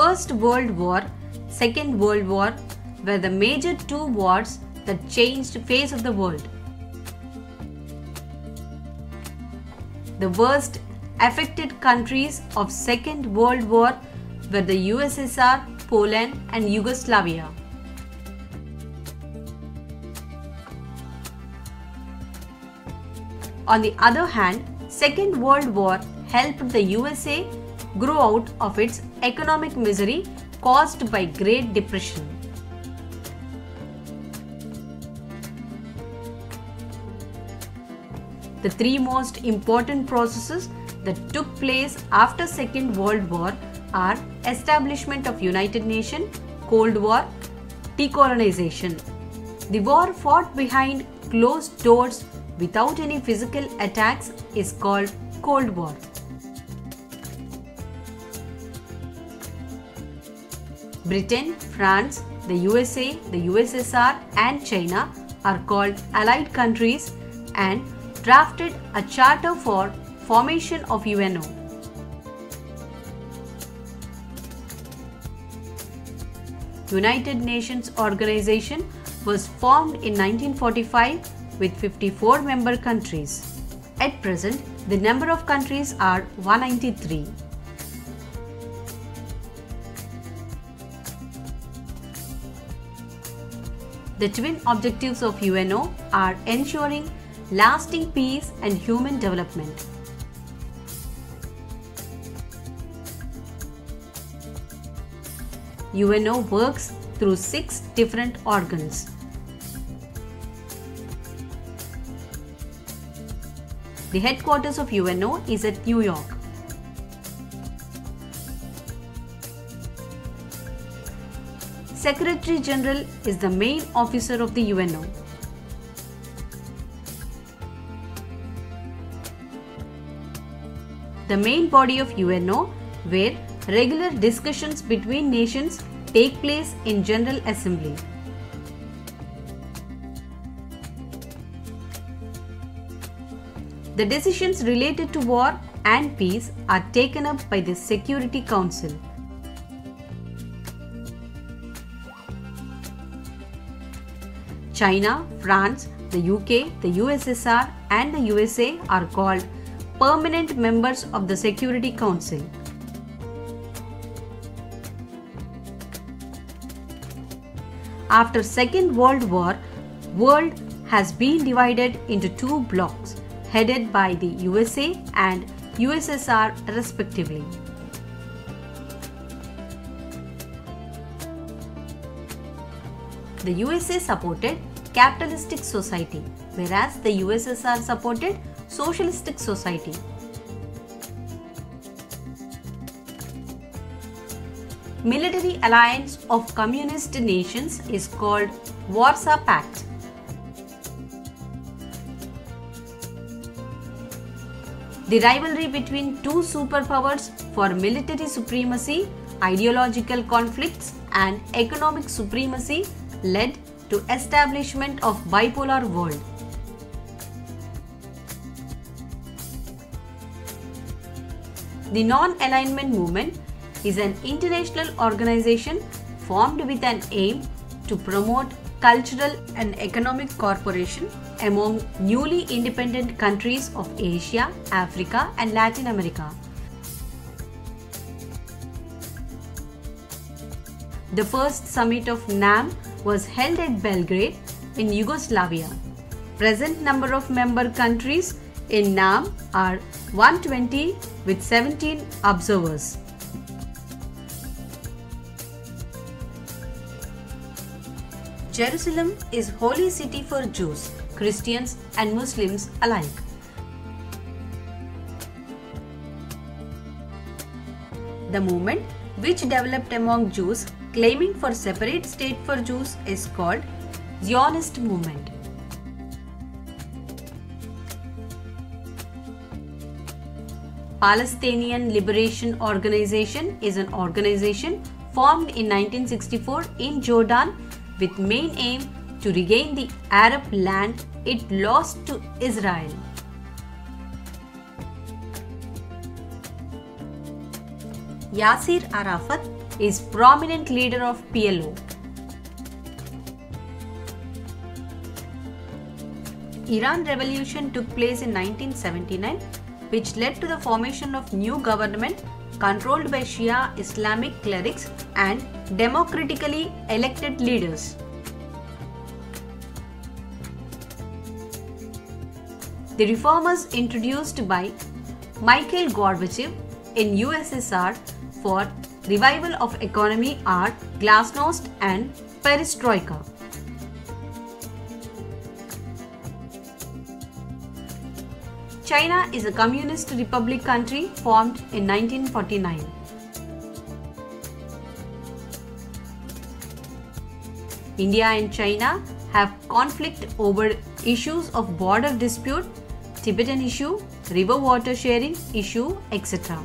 First World War, Second World War were the major two wars that changed the face of the world. The worst affected countries of Second World War were the USSR, Poland and Yugoslavia. On the other hand, Second World War helped the USA grow out of its economic misery caused by Great Depression. The three most important processes that took place after Second World War are establishment of United Nations, Cold War, decolonization. The war fought behind closed doors without any physical attacks is called Cold War. Britain, France, the USA, the USSR and China are called allied countries and drafted a charter for formation of UNO. United Nations Organization was formed in 1945 with 54 member countries. At present, the number of countries are 193. The twin objectives of UNO are ensuring lasting peace and human development. UNO works through six different organs. The headquarters of UNO is at New York. Secretary General is the main officer of the UNO. The main body of UNO, where regular discussions between nations take place in General Assembly. The decisions related to war and peace are taken up by the Security Council. China, France, the UK, the USSR and the USA are called permanent members of the Security Council. After Second World War, world has been divided into two blocks headed by the USA and USSR respectively. The USA supported capitalistic society whereas the USSR supported socialistic society. Military alliance of communist nations is called Warsaw Pact. The rivalry between two superpowers for military supremacy, ideological conflicts and economic supremacy led to establishment of bipolar world. The Non-Alignment Movement is an international organization formed with an aim to promote cultural and economic cooperation among newly independent countries of Asia, Africa and Latin America. The first summit of NAM was held at Belgrade in Yugoslavia. Present number of member countries in NAM are 120 with 17 observers. Jerusalem is holy city for Jews, Christians and Muslims alike. The movement which developed among Jews claiming for separate state for Jews is called Zionist movement. Palestinian Liberation Organization is an organization formed in 1964 in Jordan with main aim to regain the Arab land it lost to Israel. Yasir Arafat is prominent leader of PLO. Iran revolution took place in 1979 which led to the formation of new government controlled by Shia Islamic clerics and democratically elected leaders. The reformers introduced by Mikhail Gorbachev in USSR for revival of economy are glasnost and perestroika. China is a communist republic country formed in 1949. India and China have conflict over issues of border dispute, Tibetan issue, river water sharing issue, etc.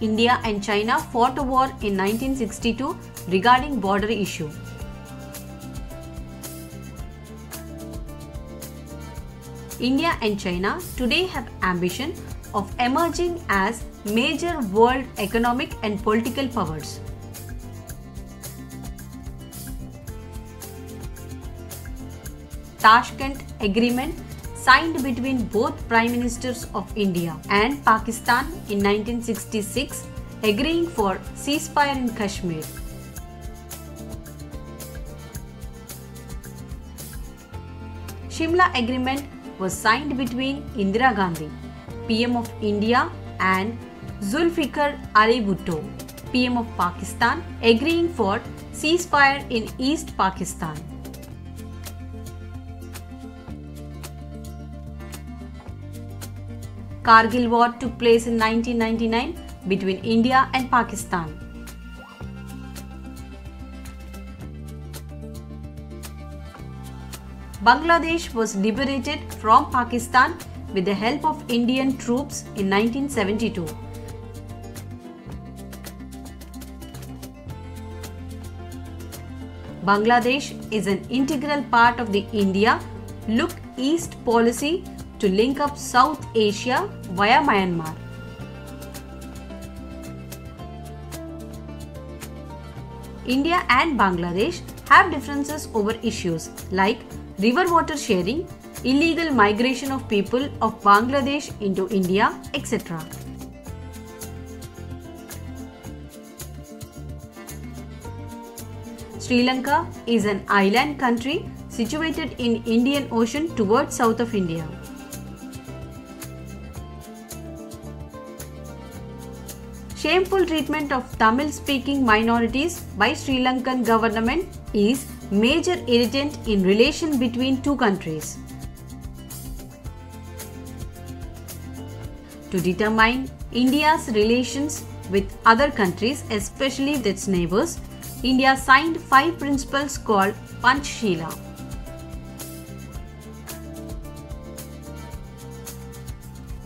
India and China fought a war in 1962 regarding border issue. India and China today have ambition of emerging as major world economic and political powers. Tashkent Agreement signed between both Prime Ministers of India and Pakistan in 1966 agreeing for ceasefire in Kashmir. Shimla Agreement was signed between Indira Gandhi, PM of India and Zulfikar Ali Bhutto, PM of Pakistan, agreeing for ceasefire in East Pakistan. Kargil War took place in 1999 between India and Pakistan. Bangladesh was liberated from Pakistan with the help of Indian troops in 1972. Bangladesh is an integral part of the India Look East policy to link up South Asia via Myanmar. India and Bangladesh have differences over issues like river water sharing, illegal migration of people of Bangladesh into India, etc. Sri Lanka is an island country situated in Indian Ocean towards south of India. Shameful treatment of Tamil speaking minorities by Sri Lankan government is major irritant in relation between two countries. To determine India's relations with other countries, especially its neighbors, India signed five principles called Panchshila.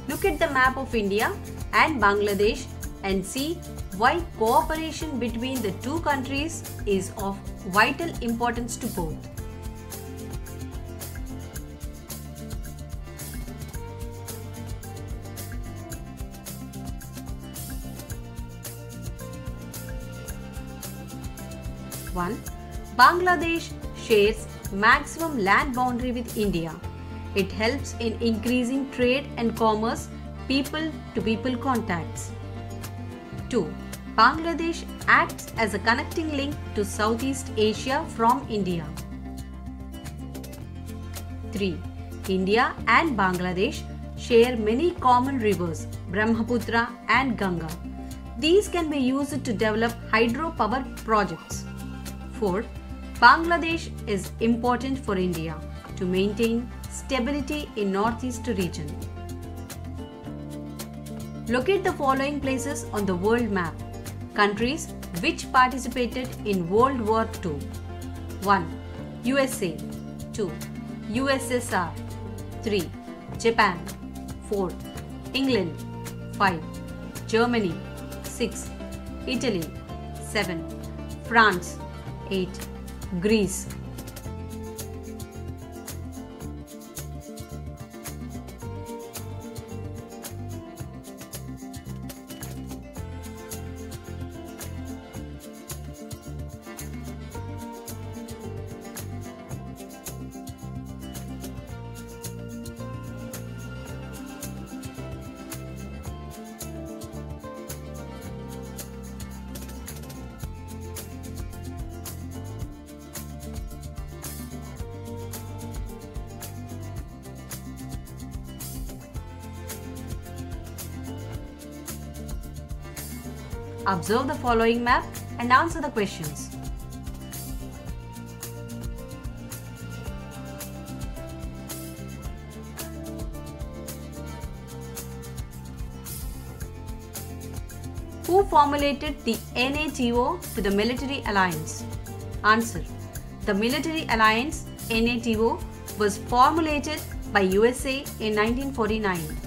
Look at the map of India and Bangladesh and see why cooperation between the two countries is of vital importance to both. One, Bangladesh shares maximum land boundary with India. It helps in increasing trade and commerce, people to people contacts. 2. Bangladesh acts as a connecting link to Southeast Asia from India. 3. India and Bangladesh share many common rivers, Brahmaputra and Ganga. These can be used to develop hydropower projects. 4. Bangladesh is important for India to maintain stability in northeast region. Locate the following places on the world map. Countries which participated in World War II. 1. USA 2. USSR 3. Japan 4. England 5. Germany 6. Italy 7. France 8. Greece Observe the following map and answer the questions. Who formulated the NATO to the military alliance? Answer. The military alliance NATO was formulated by USA in 1949.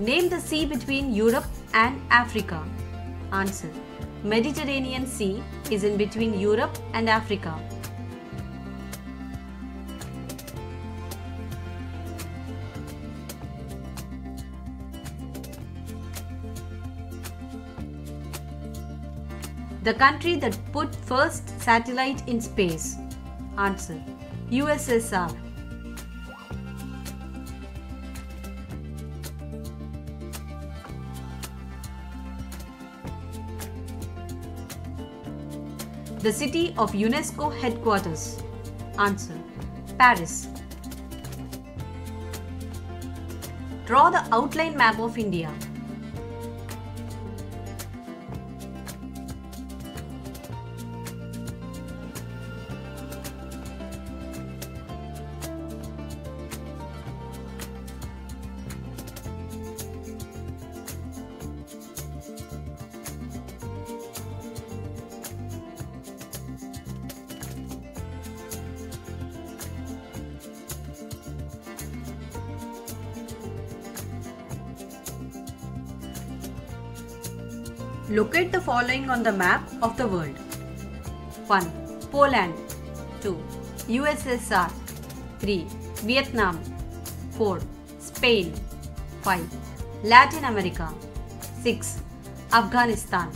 Name the sea between Europe and Africa. Answer. Mediterranean Sea is in between Europe and Africa. The country that put first satellite in space. Answer. USSR. The city of UNESCO headquarters. Answer. Paris. Draw the outline map of India. Locate the following on the map of the world 1. Poland 2. USSR 3. Vietnam 4. Spain 5. Latin America 6. Afghanistan